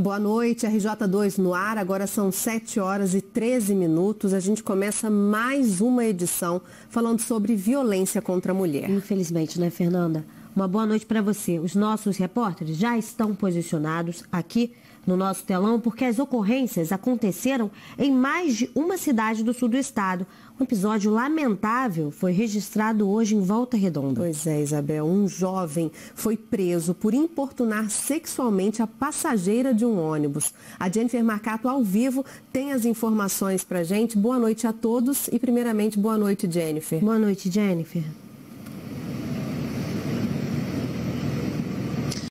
Boa noite, RJ2 no ar. Agora são 7 horas e 13 minutos. A gente começa mais uma edição falando sobre violência contra a mulher. Infelizmente, né, Fernanda? Uma boa noite para você. Os nossos repórteres já estão posicionados aqui no nosso telão porque as ocorrências aconteceram em mais de uma cidade do sul do estado. Um episódio lamentável foi registrado hoje em Volta Redonda. Pois é, Isabel. Um jovem foi preso por importunar sexualmente a passageira de um ônibus. A Jennifer Marcato, ao vivo, tem as informações pra gente. Boa noite a todos e, primeiramente, boa noite, Jennifer. Boa noite, Jennifer.